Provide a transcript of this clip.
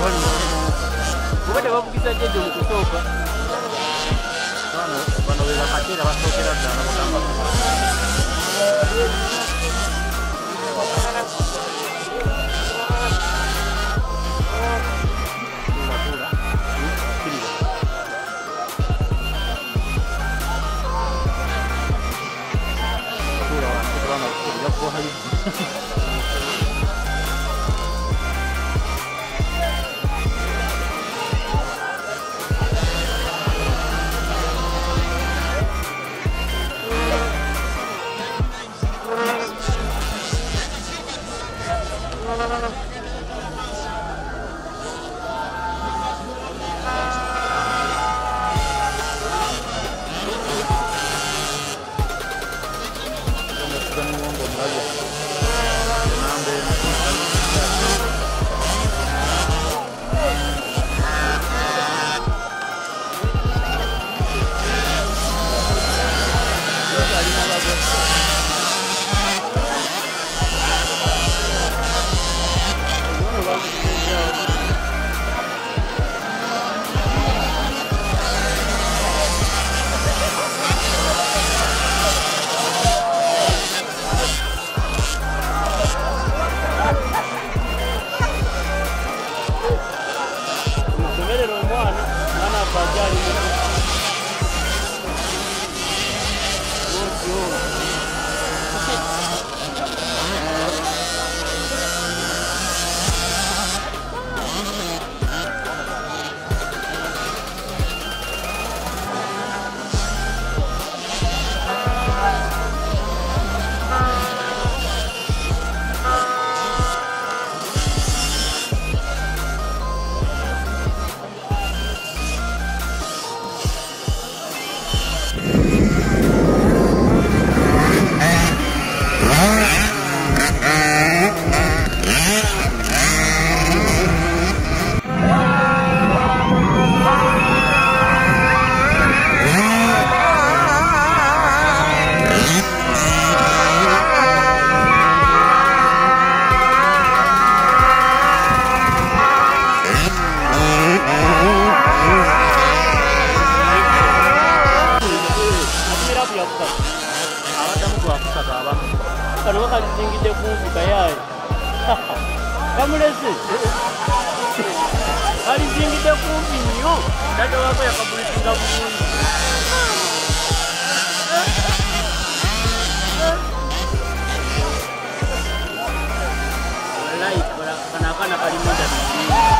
Bueno, bueno, vamos a quitar el dedo, ¿no? Bueno, cuando voy a partir. が入る era byaffe abaddamu gwakusaka abamu kano bakalizingidde kumpi kayaayi kamulese kalizingidde kumpi nnyo dada wako yakagulisinga bulungi wallahi kano akaana kalimu dabi